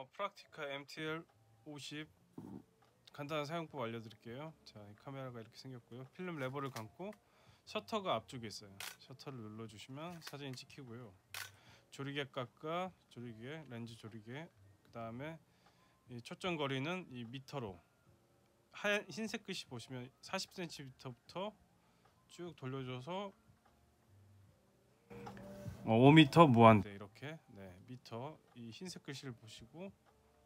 어, 프락티카 MTL 50 간단한 사용법 알려드릴게요. 자, 이 카메라가 이렇게 생겼고요. 필름 레버를 감고 셔터가 앞쪽에 있어요. 셔터를 눌러주시면 사진이 찍히고요. 조리개각과 조리개, 렌즈 조리개, 그 다음에 이 초점 거리는 이 미터로 하얀 흰색 끝이 보시면 40cm부터 쭉 돌려줘서 어, 5m 무한대 이렇게 네 미터 이 흰색 글씨를 보시고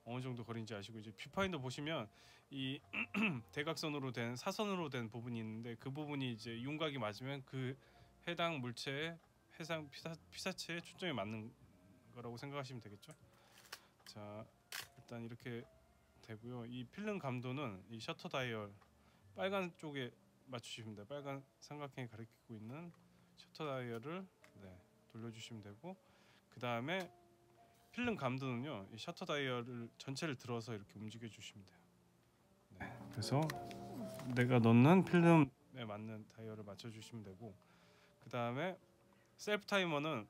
어느 정도 거리인지 아시고 이제 뷰파인더 보시면 이 대각선으로 된 사선으로 된 부분이 있는데 그 부분이 이제 윤곽이 맞으면 그 해당 물체의 해당 피사, 피사체에 초점이 맞는 거라고 생각하시면 되겠죠. 자 일단 이렇게 되고요. 이 필름 감도는 이 셔터 다이얼 빨간 쪽에 맞추시면 돼요. 빨간 삼각형이 가리키고 있는 셔터 다이얼을 네, 돌려주시면 되고 그 다음에 필름 감도는요 이 셔터 다이얼을 전체를 들어서 이렇게 움직여 주시면 돼요. 네, 그래서 내가 넣는 필름에 맞는 다이얼을 맞춰 주시면 되고 그 다음에 셀프 타이머는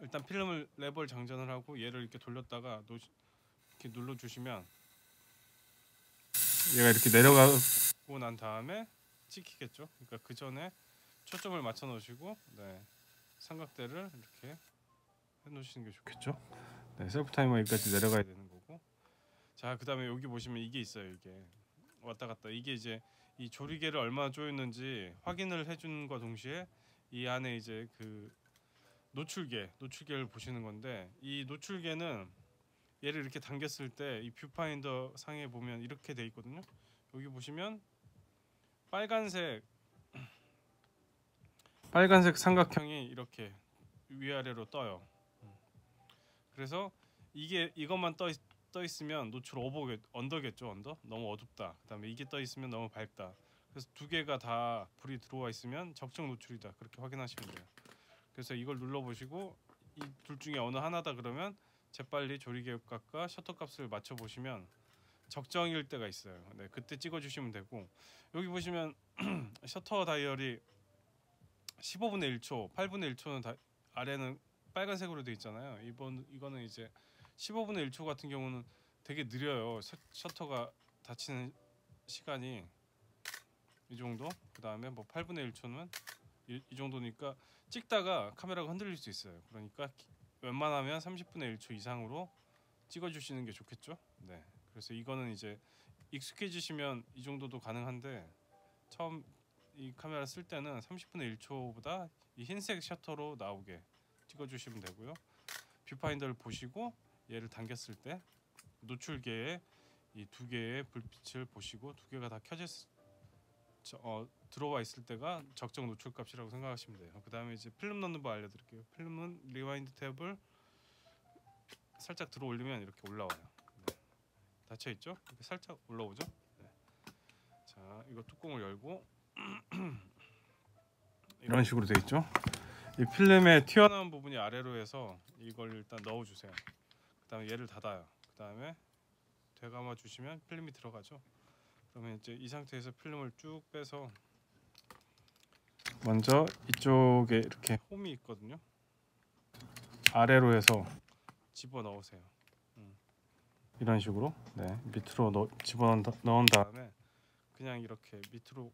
일단 필름을 레버를 장전을 하고 얘를 이렇게 돌렸다가 놓, 이렇게 눌러 주시면 얘가 이렇게 내려가고 난 다음에 찍히겠죠. 그러니까 그 전에 초점을 맞춰 놓으시고 네, 삼각대를 이렇게 해 놓으시는 게 좋겠죠. 네, 셀프 타이머 여기까지 내려가야 되는 거고. 자, 그다음에 여기 보시면 이게 있어요. 이게 왔다 갔다. 이게 이제 이 조리개를 얼마나 조였는지 확인을 해주는과 동시에 이 안에 이제 그 노출계, 노출계를 보시는 건데 이 노출계는 얘를 이렇게 당겼을 때 이 뷰파인더 상에 보면 이렇게 돼 있거든요. 여기 보시면 빨간색 빨간색 삼각형이 이렇게 위아래로 떠요. 그래서 이게 이것만 떠, 있, 떠 있으면 노출 over겠 under겠죠 under 너무 어둡다. 그다음에 이게 떠 있으면 너무 밝다. 그래서 두 개가 다 불이 들어와 있으면 적정 노출이다 그렇게 확인하시면 돼요. 그래서 이걸 눌러 보시고 이 둘 중에 어느 하나다 그러면 재빨리 조리개 값과 셔터 값을 맞춰 보시면 적정일 때가 있어요. 네, 그때 찍어 주시면 되고 여기 보시면 셔터 다이얼이 15분의 1초, 8분의 1초는 다 아래는 빨간색으로 되어 있잖아요. 이번 이거는 이제 15분의 1초 같은 경우는 되게 느려요. 셔, 셔터가 닫히는 시간이 이 정도. 그 다음에 뭐 8분의 1초는 이, 이 정도니까 찍다가 카메라가 흔들릴 수 있어요. 그러니까 기- 웬만하면 30분의 1초 이상으로 찍어 주시는 게 좋겠죠. 네. 그래서 이거는 이제 익숙해지시면 이 정도도 가능한데 처음 이 카메라 쓸 때는 30분의 1초보다 이 흰색 셔터로 나오게 찍어 주시면 되고요. 뷰파인더를 보시고 얘를 당겼을 때 노출계에 이 두 개의 불빛을 보시고 두 개가 다 켜져 어, 들어와 있을 때가 적정 노출 값이라고 생각하시면 돼요. 그 다음에 이제 필름 넣는 법 알려드릴게요. 필름은 rewind tab을 살짝 들어 올리면 이렇게 올라와요. 네. 닫혀 있죠? 이렇게 살짝 올라오죠? 네. 자, 이거 뚜껑을 열고 이런 식으로 돼 있죠. 이 필름의 튀어나온 부분이 아래로 해서 이걸 일단 넣어 주세요. 그다음에 얘를 닫아요. 그다음에 되감아 주시면 필름이 들어가죠. 그러면 이제 이 상태에서 필름을 쭉 빼서 먼저 이쪽에 이렇게 홈이 있거든요. 아래로 해서 집어 넣으세요. 음. 이런 식으로 네 밑으로 넣, 집어 넣은 다음에 그냥 이렇게 밑으로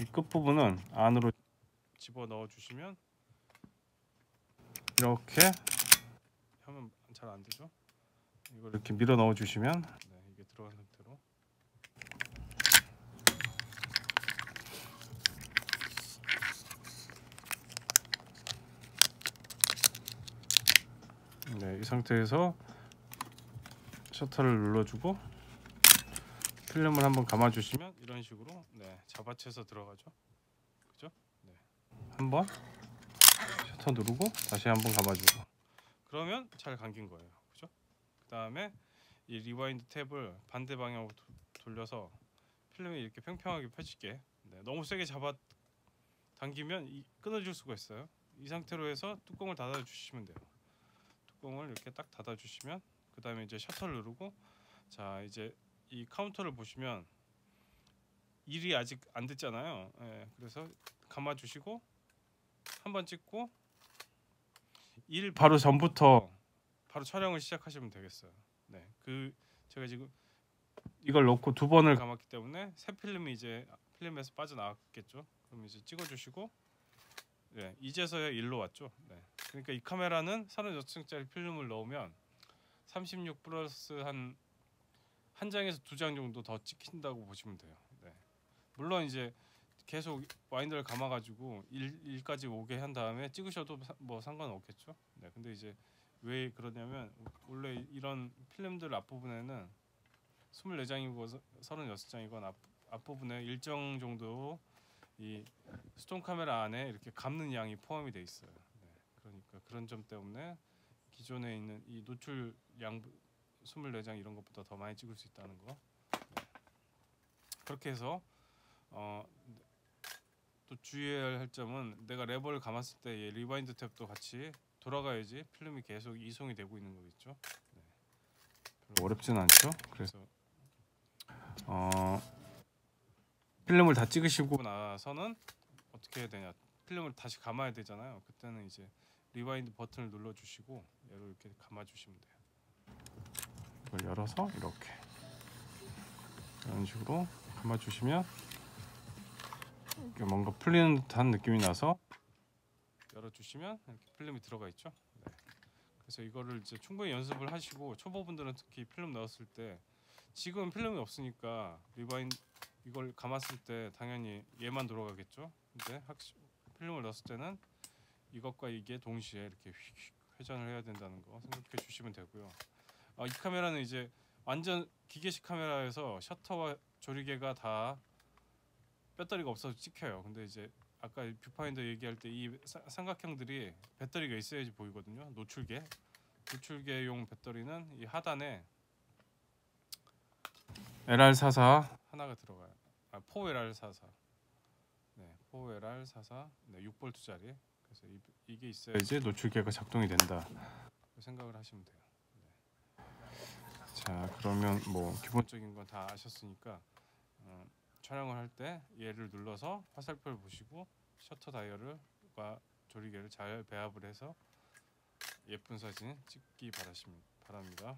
이 끝 부분은 안으로 집어 넣어 주시면 이렇게 하면 잘 안 되죠. 이걸 이렇게 밀어 넣어 주시면 네, 이게 들어간 상태로 네, 이 상태에서 셔터를 눌러주고 필름을 한번 감아주시면 이런 식으로 네, 잡아채서 들어가죠. 네. 한번 셔터 누르고 다시 한번 감아주고 그러면 잘 감긴 거예요. 그죠? 그 다음에 이 rewind tab을 반대 방향으로 도- 돌려서 필름이 이렇게 평평하게 펴지게 네, 너무 세게 잡아 당기면 이, 끊어질 수가 있어요. 이 상태로 해서 뚜껑을 닫아 주시면 돼요. 뚜껑을 이렇게 딱 닫아 주시면 그 다음에 이제 셔터를 누르고 자 이제 이 카운터를 보시면 일이 아직 안 됐잖아요. 예, 그래서 감아 주시고 한번 찍고 일 바로 전부터 바로 촬영을 시작하시면 되겠어요. 네, 그 제가 지금 이걸 넣고 두 번을 감았기 때문에 새 필름이 이제 필름에서 빠져나왔겠죠. 그럼 이제 찍어주시고, 네, 이제서야 일로 왔죠. 네, 그러니까 이 카메라는 36층짜리 필름을 넣으면 36 플러스 한 한 장에서 두 장 정도 더 찍힌다고 보시면 돼요. 네. 물론 이제 계속 와인더를 감아가지고 일, 일까지 오게 한 다음에 찍으셔도 사- 뭐 상관없겠죠. 네, 근데 이제 왜 그러냐면 원래 이런 필름들 앞부분에는 24장이고 36장이건 앞, 앞부분에 일정 정도 이 스톤 카메라 안에 이렇게 감는 양이 포함이 돼 있어요. 네, 그러니까 그런 점 때문에 기존에 있는 이 노출 양 24장 이런 것보다 더 많이 찍을 수 있다는 거. 네. 그렇게 해서 어, 또 주의해야 할 점은 내가 레버를 감았을 때 이 rewind tab도 같이 돌아가야지 필름이 계속 이송이 되고 있는 거겠죠. 네. 별로 어렵진 않죠. 그래서 어, 필름을 다 찍으시고 나서는 어떻게 해야 되냐? 필름을 다시 감아야 되잖아요. 그때는 이제 rewind 버튼을 눌러 주시고 얘를 이렇게 감아 주시면 돼요. 이걸 열어서 이렇게 이런 식으로 감아 주시면 이게 뭔가 풀리는 듯한 느낌이 나서 열어주시면 이렇게 필름이 들어가 있죠. 네. 그래서 이거를 이제 충분히 연습을 하시고 초보분들은 특히 필름 넣었을 때 지금 필름이 없으니까 리바인 이걸 감았을 때 당연히 얘만 돌아가겠죠. 근데 확실 필름을 넣었을 때는 이것과 이게 동시에 이렇게 휙휙 회전을 해야 된다는 거 생각해 주시면 되고요. 아, 이 카메라는 이제 완전 기계식 카메라에서 셔터와 조리개가 다 배터리가 없어서 찍혀요. 근데 이제 아까 이 뷰파인더 얘기할 때 이 삼각형들이 배터리가 있어야지 보이거든요. 노출계 노출계용 배터리는 이 하단에 LR44 하나가 들어가요. 아, 4LR44. 네, 4LR44. 네, 6볼트짜리. 그래서 이, 이게 있어야지 노출계가 작동이 된다. 생각을 하시면 돼요. 네. 자, 그러면 뭐 기본적인 건 다 아셨으니까 어, 촬영을 할 때 얘를 눌러서 화살표를 보시고 셔터 다이얼과 조리개를 잘 배합을 해서 예쁜 사진 찍기 바라십니다. 바랍니다.